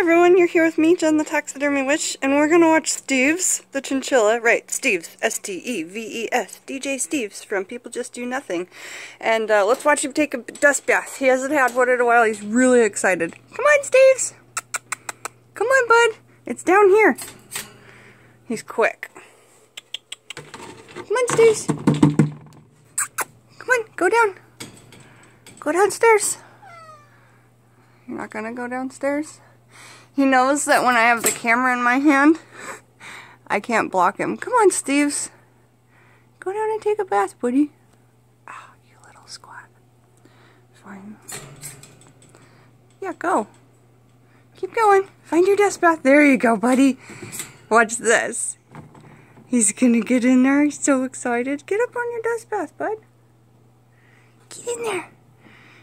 everyone, you're here with me, Jen the Taxidermy Witch, and we're gonna watch Steves, the chinchilla, right, Steves, S-T-E-V-E-S, DJ Steves from People Just Do Nothing. And uh, let's watch him take a dust bath. He hasn't had one in a while, he's really excited. Come on, Steves! Come on, bud! It's down here. He's quick. Come on, Steves! Come on, go down. Go downstairs. You're not gonna go downstairs? He knows that when I have the camera in my hand, I can't block him. Come on, Steves. Go down and take a bath, buddy. Oh, you little squat. Fine. Yeah, go. Keep going. Find your dust bath. There you go, buddy. Watch this. He's gonna get in there. He's so excited. Get up on your dust bath, bud. Get in there.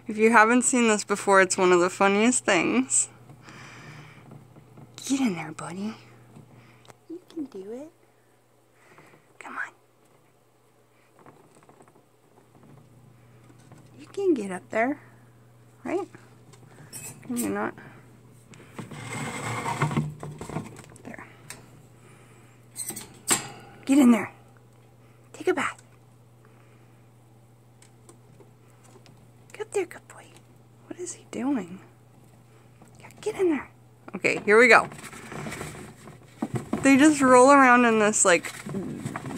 If you haven't seen this before, it's one of the funniest things. Get in there, buddy. You can do it. Come on. You can get up there, right? Can you not? There. Get in there. Take a bath. Get up there, good boy. What is he doing? Yeah, get in there. Okay, here we go. They just roll around in this, like,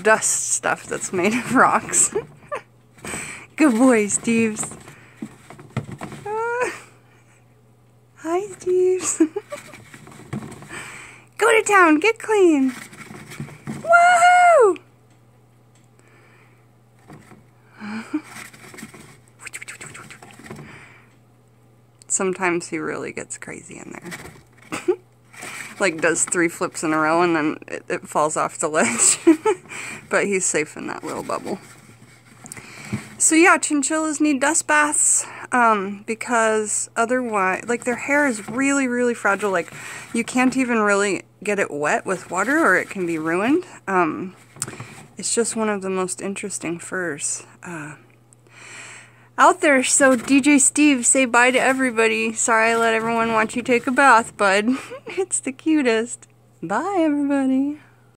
dust stuff that's made of rocks. Good boy, Steves. Uh, hi, Steves. Go to town, get clean. Woohoo! Sometimes he really gets crazy in there like does three flips in a row and then it, it falls off the ledge. but he's safe in that little bubble. So yeah, chinchillas need dust baths um, because otherwise, like their hair is really, really fragile. Like you can't even really get it wet with water or it can be ruined. Um, it's just one of the most interesting furs. Uh, out there. So DJ Steve, say bye to everybody. Sorry I let everyone watch you take a bath, bud. it's the cutest. Bye, everybody.